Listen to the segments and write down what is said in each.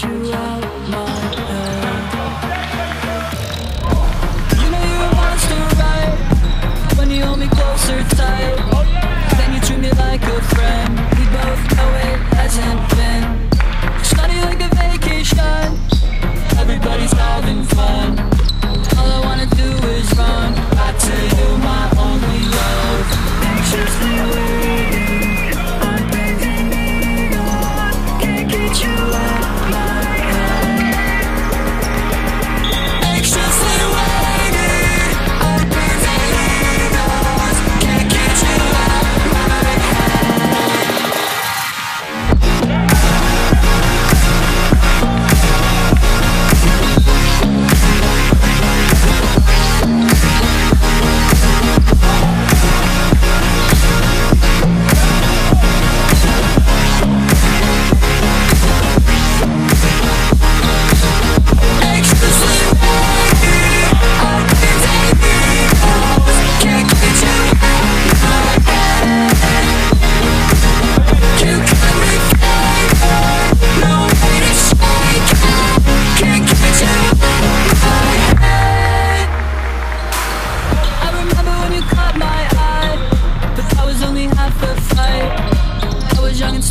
you out.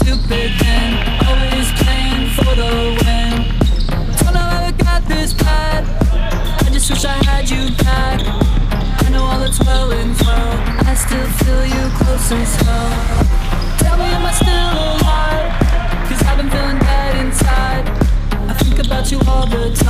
Stupid then. Always playing for the win. Don't know how it got this bad. I just wish I had you back. I know all that's well and well. I still feel you close as hell. Tell me, am I still alive? Cause I've been feeling bad inside. I think about you all the time.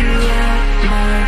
You out my.